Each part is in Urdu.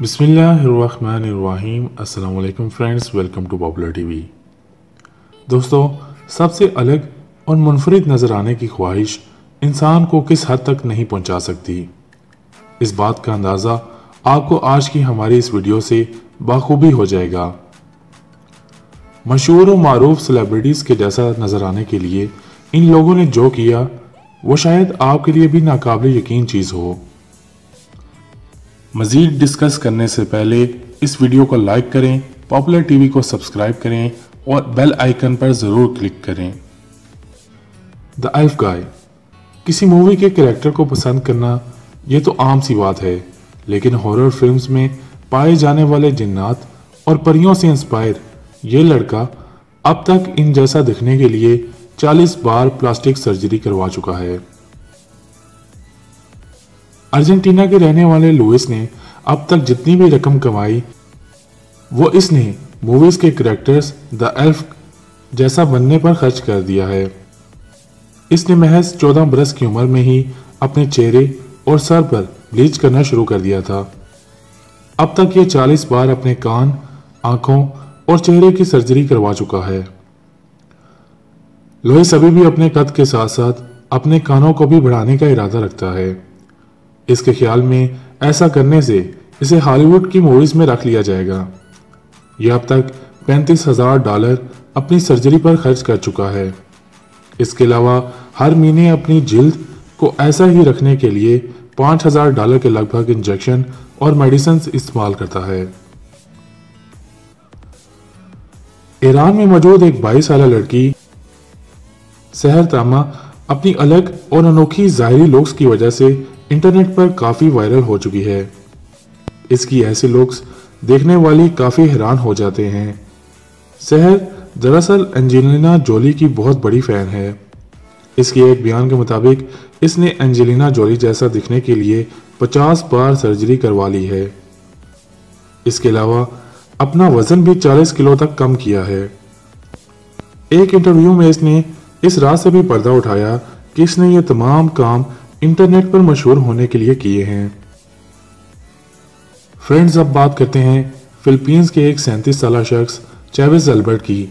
بسم اللہ الرحمن الرحیم۔ السلام علیکم friends, welcome to popular TV. دوستو، سب سے الگ اور منفرد نظر آنے کی خواہش انسان کو کس حد تک نہیں پہنچا سکتی۔ اس بات کا اندازہ آپ کو آج کی ہماری اس ویڈیو سے بخوبی ہو جائے گا۔ مشہور و معروف سیلیبریٹیز کے جیسا نظر آنے کے لیے ان لوگوں نے جو کیا، وہ شاید آپ کے لیے بھی ناقابل یقین چیز ہو۔ مزید ڈسکس کرنے سے پہلے اس ویڈیو کو لائک کریں پاپولر ٹی وی کو سبسکرائب کریں اور بیل آئیکن پر ضرور کلک کریں۔ دا ایلف گائے کسی مووی کے کریکٹر کو پسند کرنا یہ تو عام سی بات ہے، لیکن ہورر فلمز میں پائے جانے والے جنات اور پریوں سے انسپائر یہ لڑکا اب تک ان جیسا دکھنے کے لیے چالیس بار پلاسٹک سرجری کروا چکا ہے۔ ارجنٹینا کے رہنے والے لوئس نے اب تک جتنی بھی رقم کمائی، وہ اس نے موویز کے کریکٹرز دا ایلف جیسا بننے پر خرچ کر دیا ہے۔ اس نے محض چودہ برس کی عمر میں ہی اپنے چہرے اور سر پر بلیچ کرنا شروع کر دیا تھا۔ اب تک یہ چالیس بار اپنے کان، آنکھوں اور چہرے کی سرجری کروا چکا ہے۔ لوئس ابھی بھی اپنے قد کے ساتھ ساتھ اپنے کانوں کو بھی بڑھانے کا ارادہ رکھتا ہے۔ اس کے خیال میں ایسا کرنے سے اسے ہالی ووڈ کی موویز میں رکھ لیا جائے گا۔ یہ اب تک پینتیس ہزار ڈالر اپنی سرجری پر خرچ کر چکا ہے۔ اس کے علاوہ ہر مہینے اپنی جلد کو ایسا ہی رکھنے کے لیے پانچ ہزار ڈالر کے لگ بھگ انجیکشن اور میڈیسنز استعمال کرتا ہے۔ ایران میں موجود ایک بائیس سالہ لڑکی سہر تامہ اپنی الگ اور انوکھی ظاہری لوکس کی وجہ سے انٹرنیٹ پر کافی وائرل ہو چکی ہے۔ اس کی ایسے لوکس دیکھنے والی کافی حیران ہو جاتے ہیں۔ سہر دراصل انجلینا جولی کی بہت بڑی فین ہے۔ اس کی ایک بیان کے مطابق، اس نے انجلینا جولی جیسا دکھنے کے لیے پچاس بار سرجری کروا لی ہے۔ اس کے علاوہ، اپنا وزن بھی چالیس کلو تک کم کیا ہے۔ ایک انٹرویو میں اس نے اس راز سے بھی پردہ اٹھایا کہ اس نے یہ تمام کام انٹرنیٹ پر مشہور ہونے کے لیے کیے ہیں۔ فرینڈز، اب بات کرتے ہیں فلپینز کے ایک سینتیس سالہ شخص چیوز البرٹ کی۔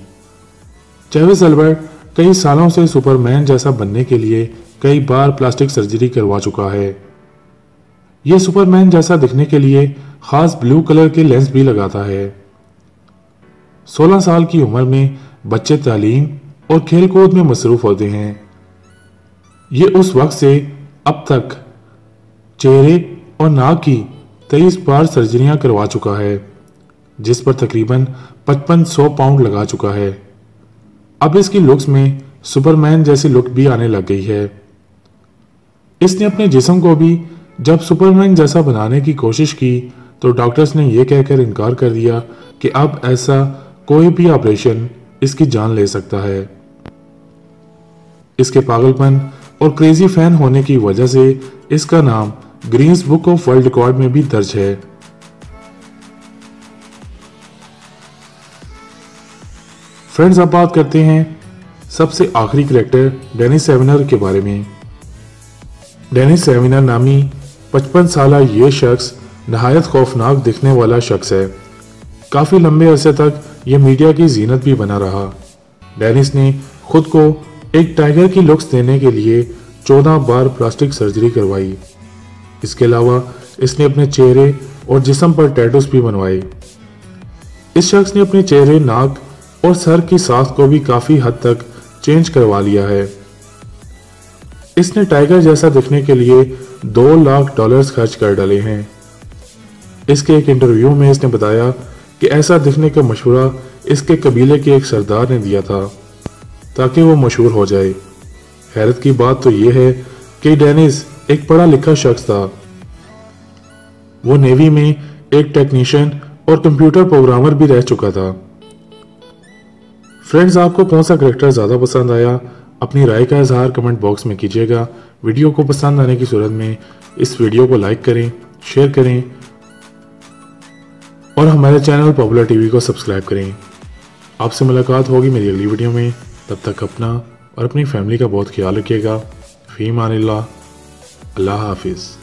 چیوز البرٹ کئی سالوں سے سپر مین جیسا بننے کے لیے کئی بار پلاسٹک سرجری کروا چکا ہے۔ یہ سپر مین جیسا دکھنے کے لیے خاص بلو کلر کے لینس بھی لگاتا ہے۔ سولہ سال کی عمر میں بچے تعلیم اور کھیل کود میں مصروف ہوتے ہیں۔ یہ اس وقت سے اب تک چہرے اور ناک کی تیئیس بار سرجریاں کروا چکا ہے، جس پر تقریباً پچپن سو پاؤنڈ لگا چکا ہے۔ اب اس کی لکس میں سپر مین جیسی لک بھی آنے لگ گئی ہے۔ اس نے اپنے جسم کو بھی جب سپر مین جیسا بنانے کی کوشش کی تو ڈاکٹرز نے یہ کہہ کر انکار کر دیا کہ اب ایسا کوئی بھی آپریشن اس کی جان لے سکتا ہے۔ اس کے پاگل پن اور کریزی فین ہونے کی وجہ سے اس کا نام Guinness book of world record میں بھی درج ہے۔ فرینڈز اب بات کرتے ہیں سب سے آخری کریکٹر ڈینی سیونر کے بارے میں۔ ڈینی سیونر نامی پچپن سالہ یہ شخص نہایت خوفناک دکھنے والا شخص ہے۔ کافی لمبے عرصے تک یہ میڈیا کی زینت بھی بنا رہا۔ ڈینس نے خود کو ایک ٹائگر کی لکس دینے کے لیے چودہ بار پلاسٹک سرجری کروائی۔ اس کے علاوہ اس نے اپنے چہرے اور جسم پر ٹیٹوس بھی بنوائے اس شخص نے اپنے چہرے، ناک اور سر کی ساخت کو بھی کافی حد تک چینج کروا لیا ہے۔ اس نے ٹائگر جیسا دکھنے کے لیے دو لاکھ ڈالرز خرچ کر ڈالے ہیں۔ اس کے ایک انٹرویو میں اس نے بتایا کہ ایسا دکھنے کا مشورہ اس کے قبیلے کے ایک سردار نے دیا تھا۔ تاکہ وہ مشہور ہو جائے۔ حیرت کی بات تو یہ ہے کہ ڈینس ایک پڑھا لکھا شخص تھا۔ وہ نیوی میں ایک ٹیکنیشین اور کمپیوٹر پروگرامر بھی رہ چکا تھا۔ فرینڈز، آپ کو کون سا کریکٹر زیادہ پسند آیا؟ اپنی رائے کا اظہار کمنٹ باکس میں کیجیے گا۔ ویڈیو کو پسند آنے کی صورت میں اس ویڈیو کو لائک کریں، شیئر کریں اور ہمارے چینل پاپولر ٹی وی کو سبسکرائب کریں۔ آپ سے ملاقات ہوگی میری اگلی ویڈیو میں۔ تب تک اپنا اور اپنی فیملی کا بہت خیال رکھیے گا۔ فی مان اللہ۔ اللہ حافظ۔